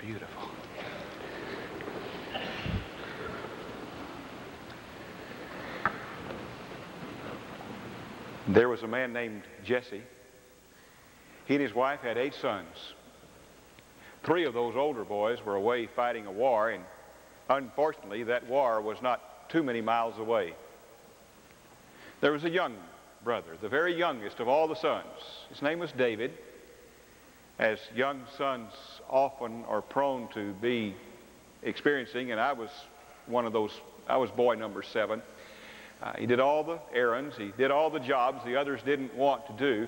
beautiful. There was a man named Jesse. He and his wife had eight sons. Three of those older boys were away fighting a war, and unfortunately, that war was not too many miles away. There was a young brother, the very youngest of all the sons. His name was David. As young sons often are prone to be experiencing, and I was one of those, I was boy number seven. Uh, he did all the errands. He did all the jobs the others didn't want to do.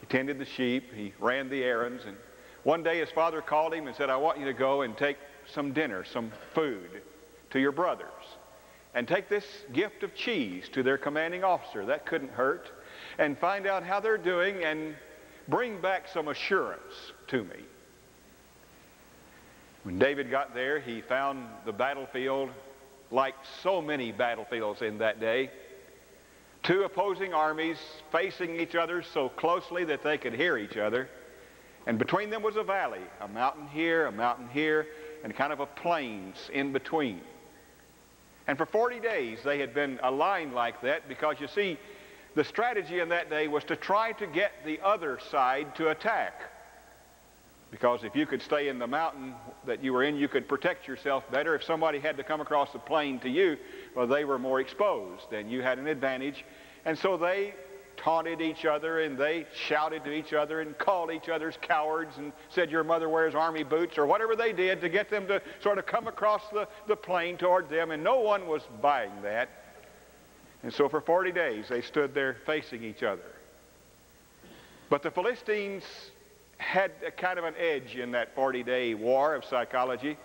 He tended the sheep. He ran the errands. And one day his father called him and said, I want you to go and take some dinner, some food to your brothers. And take this gift of cheese to their commanding officer. That couldn't hurt. And find out how they're doing and bring back some assurance to me. When David got there, he found the battlefield like so many battlefields in that day. Two opposing armies facing each other so closely that they could hear each other. And between them was a valley, a mountain here, a mountain here, and kind of a plains in between. And for 40 days they had been aligned like that because you see, the strategy in that day was to try to get the other side to attack. Because if you could stay in the mountain that you were in, you could protect yourself better. If somebody had to come across the plain to you, well, they were more exposed and you had an advantage. And so they taunted each other and they shouted to each other and called each other's cowards and said your mother wears army boots or whatever they did to get them to sort of come across the, the plain toward them. And no one was buying that. And so for 40 days they stood there facing each other. But the Philistines had a kind of an edge in that 40-day war of psychology.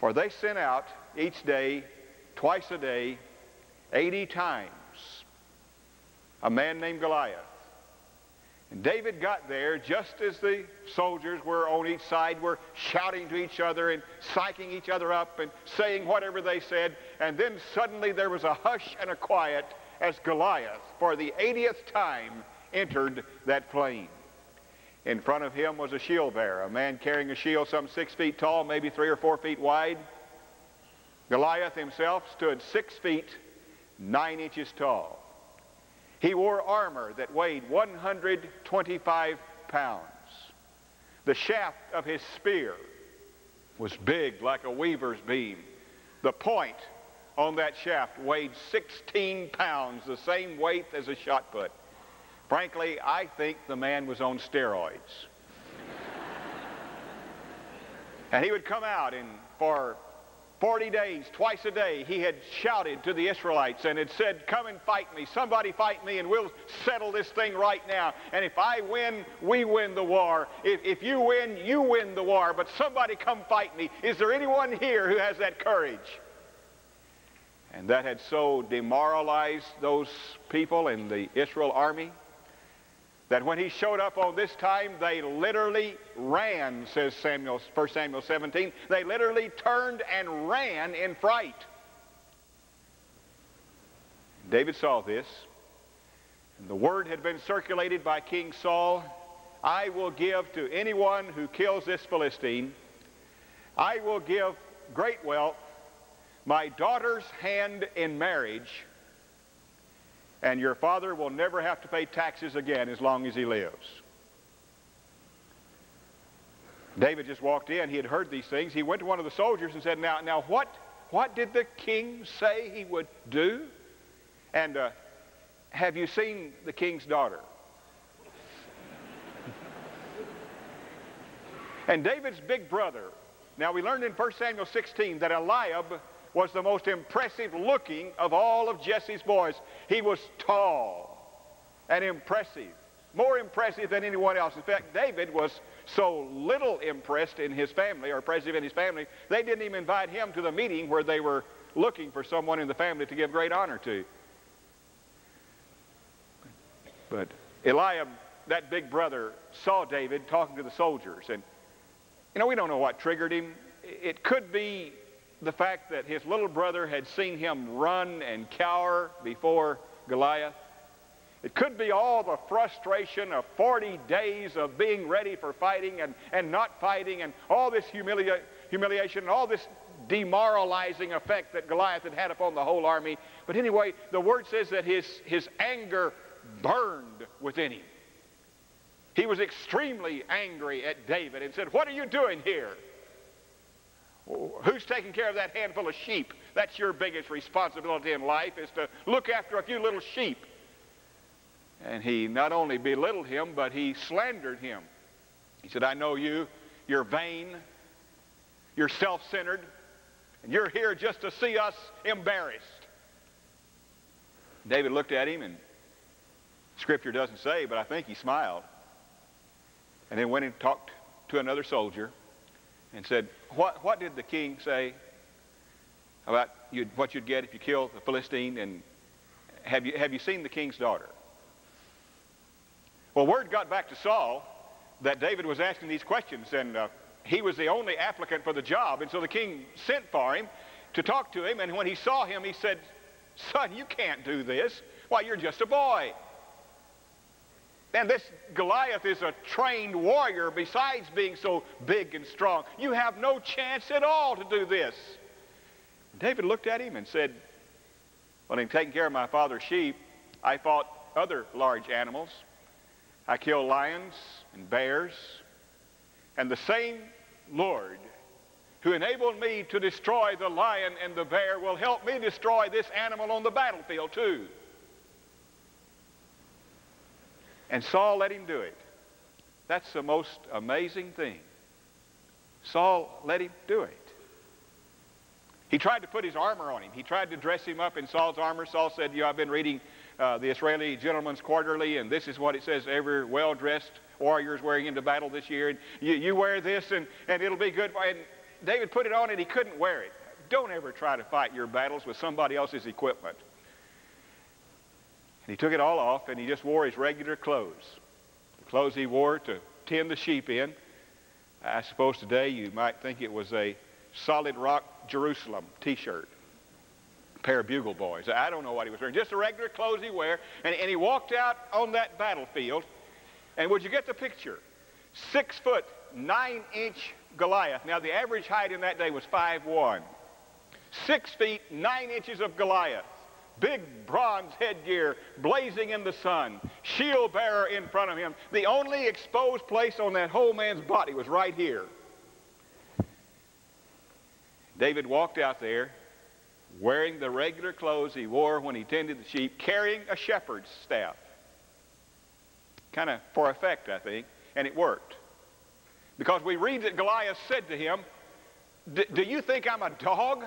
For they sent out each day, twice a day, 80 times, a man named Goliath. And David got there just as the soldiers were on each side, were shouting to each other and psyching each other up and saying whatever they said. And then suddenly there was a hush and a quiet as Goliath, for the 80th time, entered that plain. In front of him was a shield bearer, a man carrying a shield some six feet tall, maybe three or four feet wide. Goliath himself stood six feet, nine inches tall. He wore armor that weighed 125 pounds. The shaft of his spear was big like a weaver's beam. The point on that shaft weighed 16 pounds, the same weight as a shot put. Frankly, I think the man was on steroids. and he would come out and for 40 days, twice a day, he had shouted to the Israelites and had said, come and fight me. Somebody fight me and we'll settle this thing right now. And if I win, we win the war. If, if you win, you win the war. But somebody come fight me. Is there anyone here who has that courage? And that had so demoralized those people in the Israel army that when he showed up on this time, they literally ran, says Samuel, 1 Samuel 17. They literally turned and ran in fright. David saw this. And the word had been circulated by King Saul, I will give to anyone who kills this Philistine, I will give great wealth, my daughter's hand in marriage, and your father will never have to pay taxes again as long as he lives. David just walked in. He had heard these things. He went to one of the soldiers and said, now, now what, what did the king say he would do? And uh, have you seen the king's daughter? and David's big brother, now we learned in 1 Samuel 16 that Eliab was the most impressive looking of all of Jesse's boys. He was tall and impressive, more impressive than anyone else. In fact, David was so little impressed in his family, or impressive in his family, they didn't even invite him to the meeting where they were looking for someone in the family to give great honor to. But Eliab, that big brother, saw David talking to the soldiers. And, you know, we don't know what triggered him. It could be the fact that his little brother had seen him run and cower before Goliath. It could be all the frustration of 40 days of being ready for fighting and, and not fighting and all this humilia humiliation and all this demoralizing effect that Goliath had had upon the whole army. But anyway, the word says that his, his anger burned within him. He was extremely angry at David and said, What are you doing here? Who's taking care of that handful of sheep? That's your biggest responsibility in life is to look after a few little sheep. And he not only belittled him, but he slandered him. He said, I know you. You're vain. You're self-centered. And you're here just to see us embarrassed. David looked at him, and Scripture doesn't say, but I think he smiled. And then went and talked to another soldier and said, what, what did the king say about you'd, what you'd get if you killed the Philistine? And have you, have you seen the king's daughter? Well, word got back to Saul that David was asking these questions, and uh, he was the only applicant for the job. And so the king sent for him to talk to him, and when he saw him, he said, Son, you can't do this. Why, you're just a boy. And this Goliath is a trained warrior besides being so big and strong. You have no chance at all to do this. David looked at him and said, When I'm taking care of my father's sheep, I fought other large animals. I killed lions and bears. And the same Lord who enabled me to destroy the lion and the bear will help me destroy this animal on the battlefield too. And Saul let him do it. That's the most amazing thing. Saul let him do it. He tried to put his armor on him. He tried to dress him up in Saul's armor. Saul said, you know, I've been reading uh, the Israeli Gentleman's Quarterly, and this is what it says every well-dressed warrior is wearing into battle this year. And you, you wear this, and, and it'll be good. And David put it on, and he couldn't wear it. Don't ever try to fight your battles with somebody else's equipment. And he took it all off and he just wore his regular clothes. The clothes he wore to tend the sheep in. I suppose today you might think it was a solid rock Jerusalem t-shirt. A pair of bugle boys. I don't know what he was wearing. Just the regular clothes he wore. And, and he walked out on that battlefield. And would you get the picture? Six foot, nine inch Goliath. Now the average height in that day was five one. Six feet, nine inches of Goliath big bronze headgear blazing in the sun, shield bearer in front of him. The only exposed place on that whole man's body was right here. David walked out there wearing the regular clothes he wore when he tended the sheep, carrying a shepherd's staff. Kind of for effect, I think, and it worked. Because we read that Goliath said to him, do you think I'm a dog?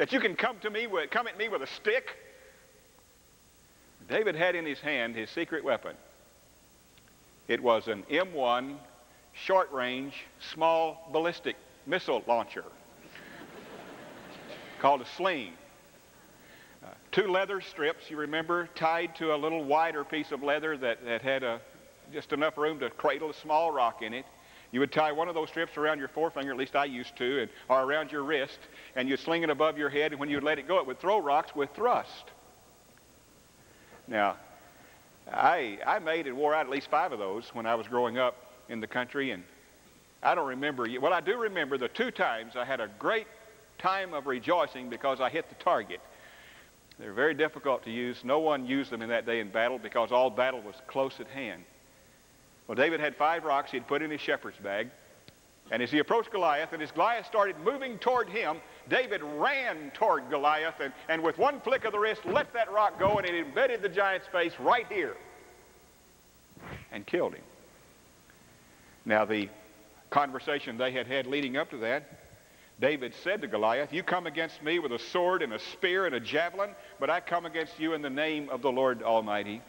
That you can come to me with, come at me with a stick? David had in his hand his secret weapon. It was an M1 short-range small ballistic missile launcher called a sling. Uh, two leather strips, you remember, tied to a little wider piece of leather that, that had a, just enough room to cradle a small rock in it. You would tie one of those strips around your forefinger, at least I used to, and, or around your wrist, and you'd sling it above your head, and when you'd let it go, it would throw rocks with thrust. Now, I, I made and wore out at least five of those when I was growing up in the country, and I don't remember, well, I do remember the two times I had a great time of rejoicing because I hit the target. They're very difficult to use. No one used them in that day in battle because all battle was close at hand. Well, David had five rocks he'd put in his shepherd's bag. And as he approached Goliath, and as Goliath started moving toward him, David ran toward Goliath and, and with one flick of the wrist let that rock go and it embedded the giant's face right here and killed him. Now, the conversation they had had leading up to that, David said to Goliath, You come against me with a sword and a spear and a javelin, but I come against you in the name of the Lord Almighty.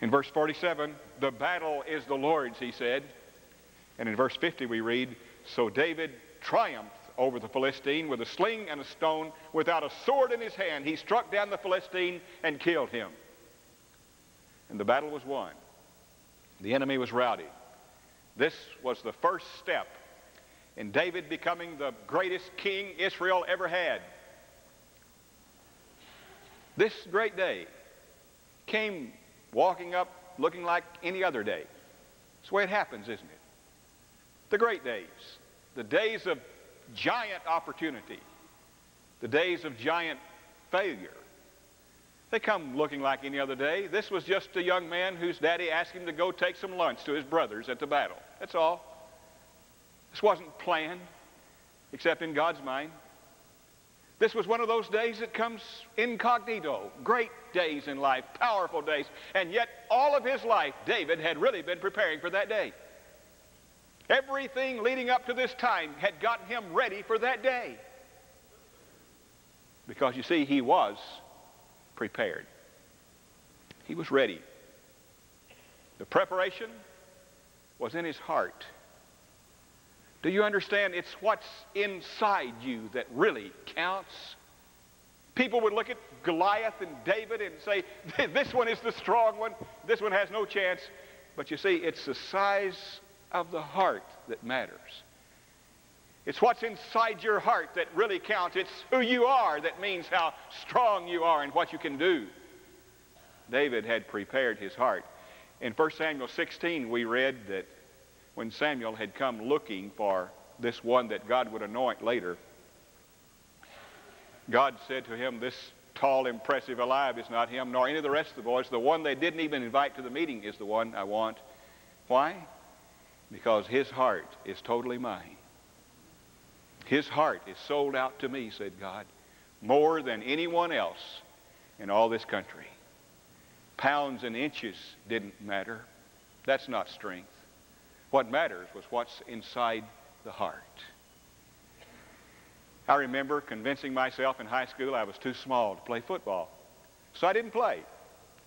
In verse 47, the battle is the Lord's, he said. And in verse 50 we read, So David triumphed over the Philistine with a sling and a stone. Without a sword in his hand, he struck down the Philistine and killed him. And the battle was won. The enemy was routed. This was the first step in David becoming the greatest king Israel ever had. This great day came walking up looking like any other day. That's the way it happens, isn't it? The great days, the days of giant opportunity, the days of giant failure. They come looking like any other day. This was just a young man whose daddy asked him to go take some lunch to his brothers at the battle. That's all. This wasn't planned, except in God's mind. This was one of those days that comes incognito. Great days in life, powerful days. And yet, all of his life, David had really been preparing for that day. Everything leading up to this time had gotten him ready for that day. Because you see, he was prepared. He was ready. The preparation was in his heart. Do you understand? It's what's inside you that really counts. People would look at Goliath and David and say, this one is the strong one. This one has no chance. But you see, it's the size of the heart that matters. It's what's inside your heart that really counts. It's who you are that means how strong you are and what you can do. David had prepared his heart. In 1 Samuel 16, we read that when Samuel had come looking for this one that God would anoint later, God said to him, This tall, impressive Eliab is not him, nor any of the rest of the boys. The one they didn't even invite to the meeting is the one I want. Why? Because his heart is totally mine. His heart is sold out to me, said God, more than anyone else in all this country. Pounds and inches didn't matter. That's not strength. What matters was what's inside the heart. I remember convincing myself in high school I was too small to play football. So I didn't play.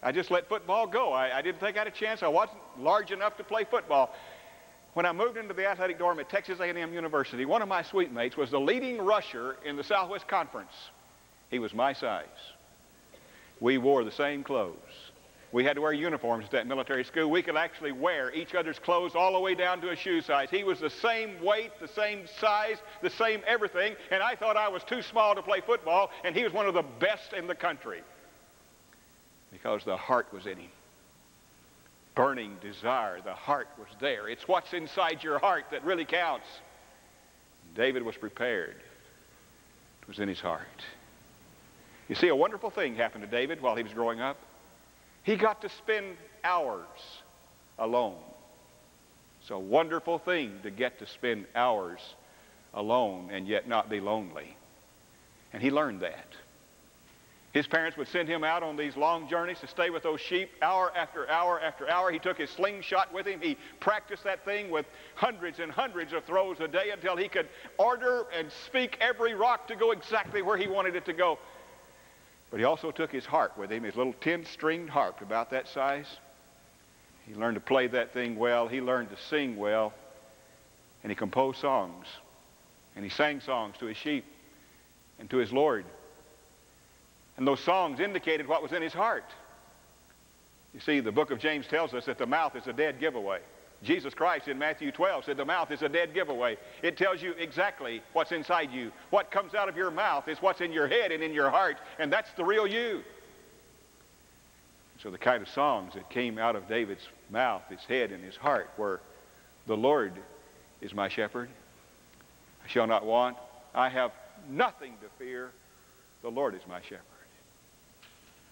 I just let football go. I, I didn't think I had a chance. I wasn't large enough to play football. When I moved into the athletic dorm at Texas A&M University, one of my suite mates was the leading rusher in the Southwest Conference. He was my size. We wore the same clothes. We had to wear uniforms at that military school. We could actually wear each other's clothes all the way down to a shoe size. He was the same weight, the same size, the same everything, and I thought I was too small to play football, and he was one of the best in the country because the heart was in him burning desire. The heart was there. It's what's inside your heart that really counts. David was prepared. It was in his heart. You see, a wonderful thing happened to David while he was growing up. He got to spend hours alone. It's a wonderful thing to get to spend hours alone and yet not be lonely. And he learned that. His parents would send him out on these long journeys to stay with those sheep hour after hour after hour. He took his slingshot with him. He practiced that thing with hundreds and hundreds of throws a day until he could order and speak every rock to go exactly where he wanted it to go. But he also took his harp with him, his little 10-stringed harp about that size. He learned to play that thing well. He learned to sing well. And he composed songs. And he sang songs to his sheep and to his Lord. And those songs indicated what was in his heart. You see, the book of James tells us that the mouth is a dead giveaway. Jesus Christ in Matthew 12 said the mouth is a dead giveaway. It tells you exactly what's inside you. What comes out of your mouth is what's in your head and in your heart, and that's the real you. So the kind of songs that came out of David's mouth, his head, and his heart were, The Lord is my shepherd. I shall not want. I have nothing to fear. The Lord is my shepherd.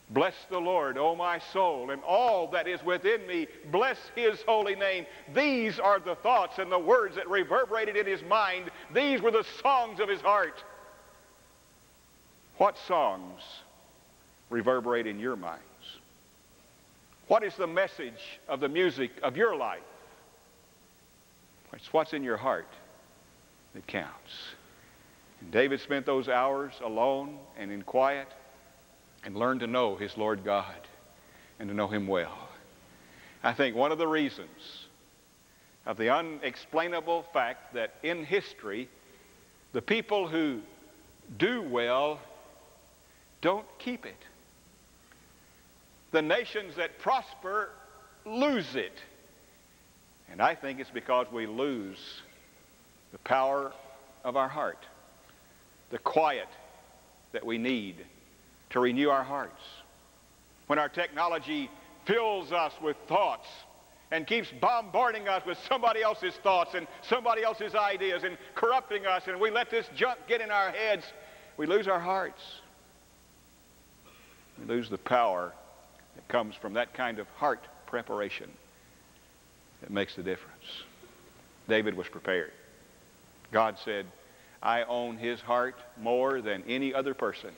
Bless the Lord, O my soul, and all that is within me. Bless his holy name. These are the thoughts and the words that reverberated in his mind. These were the songs of his heart. What songs reverberate in your minds? What is the message of the music of your life? It's what's in your heart that counts. And David spent those hours alone and in quiet and learn to know his Lord God and to know him well. I think one of the reasons of the unexplainable fact that in history, the people who do well don't keep it. The nations that prosper lose it. And I think it's because we lose the power of our heart, the quiet that we need to renew our hearts. when our technology fills us with thoughts and keeps bombarding us with somebody else's thoughts and somebody else's ideas and corrupting us and we let this junk get in our heads, we lose our hearts. We lose the power that comes from that kind of heart preparation that makes the difference. David was prepared. God said, I own his heart more than any other person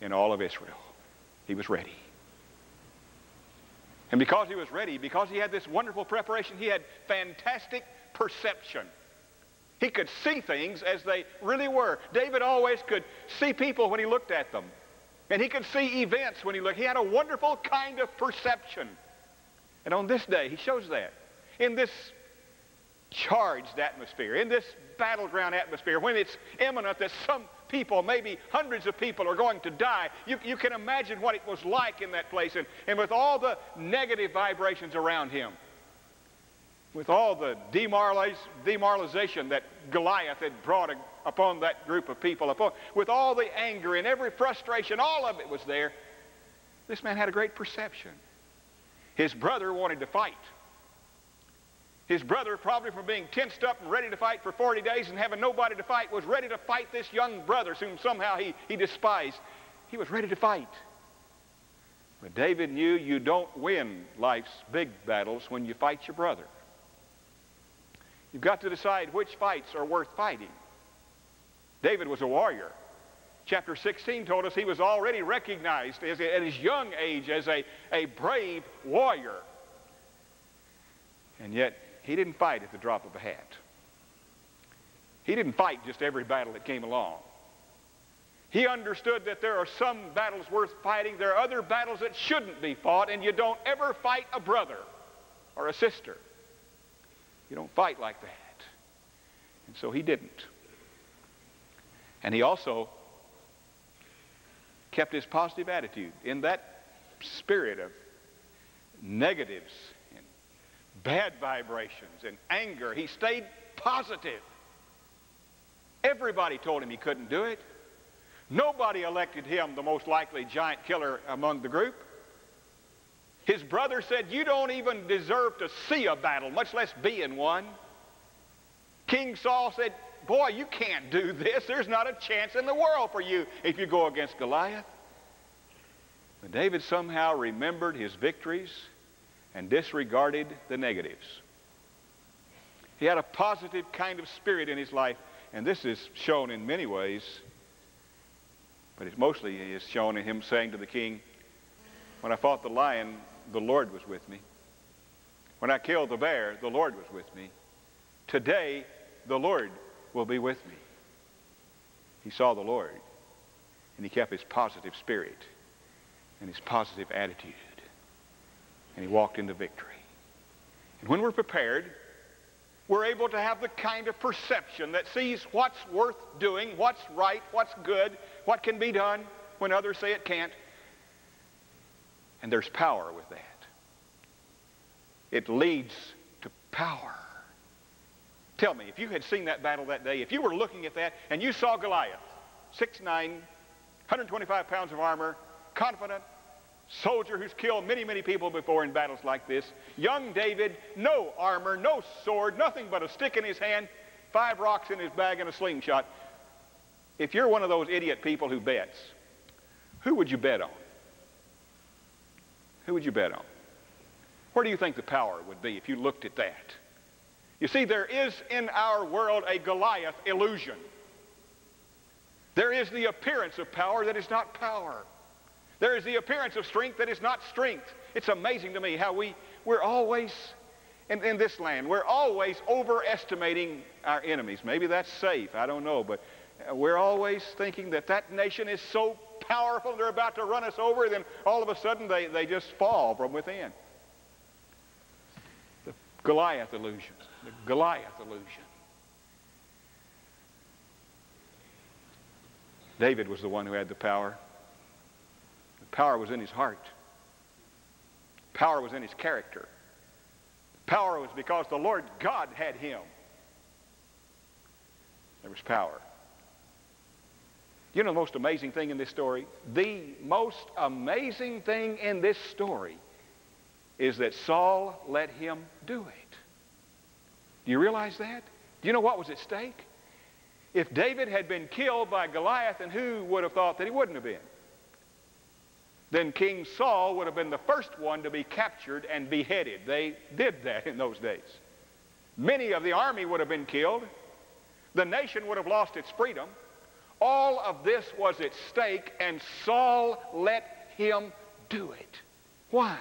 in all of Israel. He was ready. And because he was ready, because he had this wonderful preparation, he had fantastic perception. He could see things as they really were. David always could see people when he looked at them. And he could see events when he looked. He had a wonderful kind of perception. And on this day, he shows that. In this charged atmosphere, in this battleground atmosphere, when it's imminent that some people, maybe hundreds of people are going to die. You, you can imagine what it was like in that place and, and with all the negative vibrations around him. With all the demoralization that Goliath had brought upon that group of people, upon, with all the anger and every frustration, all of it was there. This man had a great perception. His brother wanted to fight. His brother, probably from being tensed up and ready to fight for 40 days and having nobody to fight, was ready to fight this young brother whom somehow he, he despised. He was ready to fight. But David knew you don't win life's big battles when you fight your brother. You've got to decide which fights are worth fighting. David was a warrior. Chapter 16 told us he was already recognized as, at his young age as a, a brave warrior. And yet he didn't fight at the drop of a hat. He didn't fight just every battle that came along. He understood that there are some battles worth fighting. There are other battles that shouldn't be fought, and you don't ever fight a brother or a sister. You don't fight like that. And so he didn't. And he also kept his positive attitude in that spirit of negatives bad vibrations and anger. He stayed positive. Everybody told him he couldn't do it. Nobody elected him the most likely giant killer among the group. His brother said, you don't even deserve to see a battle, much less be in one. King Saul said, boy, you can't do this. There's not a chance in the world for you if you go against Goliath. But David somehow remembered his victories and disregarded the negatives. He had a positive kind of spirit in his life, and this is shown in many ways, but it mostly is shown in him saying to the king, when I fought the lion, the Lord was with me. When I killed the bear, the Lord was with me. Today, the Lord will be with me. He saw the Lord, and he kept his positive spirit and his positive attitude and he walked into victory. And when we're prepared, we're able to have the kind of perception that sees what's worth doing, what's right, what's good, what can be done when others say it can't. And there's power with that. It leads to power. Tell me, if you had seen that battle that day, if you were looking at that and you saw Goliath, 6'9", 125 pounds of armor, confident, soldier who's killed many, many people before in battles like this. Young David, no armor, no sword, nothing but a stick in his hand, five rocks in his bag, and a slingshot. If you're one of those idiot people who bets, who would you bet on? Who would you bet on? Where do you think the power would be if you looked at that? You see, there is in our world a Goliath illusion. There is the appearance of power that is not power. There is the appearance of strength that is not strength. It's amazing to me how we, we're always, in, in this land, we're always overestimating our enemies. Maybe that's safe, I don't know, but uh, we're always thinking that that nation is so powerful they're about to run us over, then all of a sudden they, they just fall from within. The Goliath illusion. The Goliath illusion. David was the one who had the power. Power was in his heart. Power was in his character. Power was because the Lord God had him. There was power. You know the most amazing thing in this story? The most amazing thing in this story is that Saul let him do it. Do you realize that? Do you know what was at stake? If David had been killed by Goliath, and who would have thought that he wouldn't have been? Then King Saul would have been the first one to be captured and beheaded. They did that in those days. Many of the army would have been killed. The nation would have lost its freedom. All of this was at stake, and Saul let him do it. Why?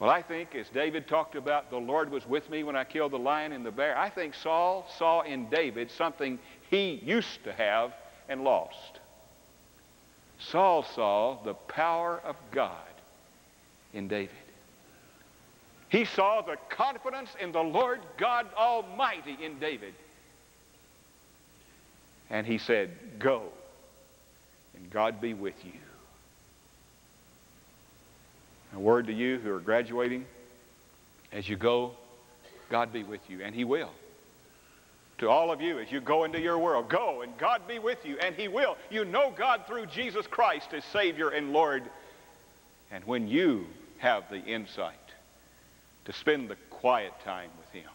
Well, I think as David talked about, the Lord was with me when I killed the lion and the bear, I think Saul saw in David something he used to have and lost. Saul saw the power of God in David. He saw the confidence in the Lord God Almighty in David. And he said, Go, and God be with you. A word to you who are graduating as you go, God be with you, and He will. To all of you, as you go into your world, go and God be with you, and He will. You know God through Jesus Christ as Savior and Lord. And when you have the insight to spend the quiet time with Him,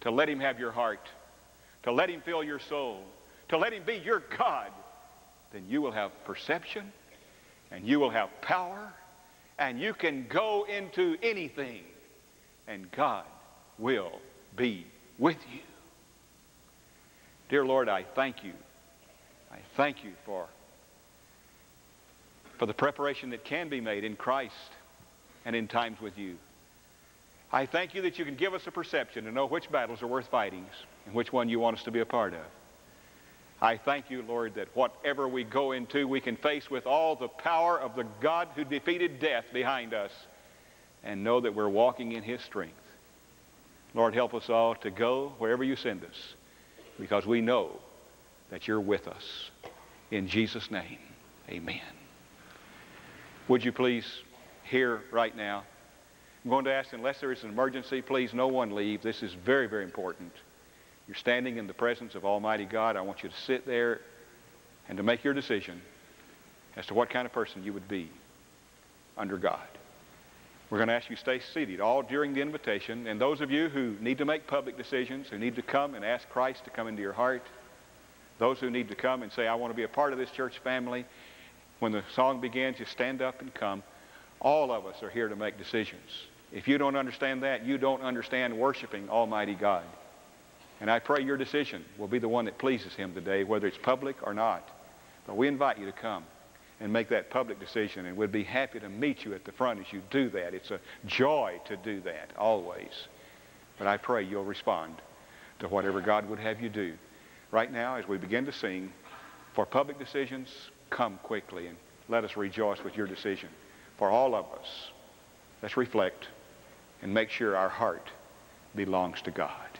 to let Him have your heart, to let Him fill your soul, to let Him be your God, then you will have perception and you will have power and you can go into anything and God will be with you. Dear Lord, I thank you. I thank you for, for the preparation that can be made in Christ and in times with you. I thank you that you can give us a perception to know which battles are worth fighting and which one you want us to be a part of. I thank you, Lord, that whatever we go into, we can face with all the power of the God who defeated death behind us and know that we're walking in his strength. Lord, help us all to go wherever you send us because we know that you're with us. In Jesus' name, amen. Would you please hear right now? I'm going to ask, unless there is an emergency, please no one leave. This is very, very important. You're standing in the presence of Almighty God. I want you to sit there and to make your decision as to what kind of person you would be under God. We're going to ask you to stay seated all during the invitation. And those of you who need to make public decisions, who need to come and ask Christ to come into your heart, those who need to come and say, I want to be a part of this church family, when the song begins, you stand up and come. All of us are here to make decisions. If you don't understand that, you don't understand worshiping Almighty God. And I pray your decision will be the one that pleases him today, whether it's public or not. But we invite you to come and make that public decision, and we'd be happy to meet you at the front as you do that. It's a joy to do that, always. But I pray you'll respond to whatever God would have you do. Right now, as we begin to sing, for public decisions, come quickly and let us rejoice with your decision. For all of us, let's reflect and make sure our heart belongs to God.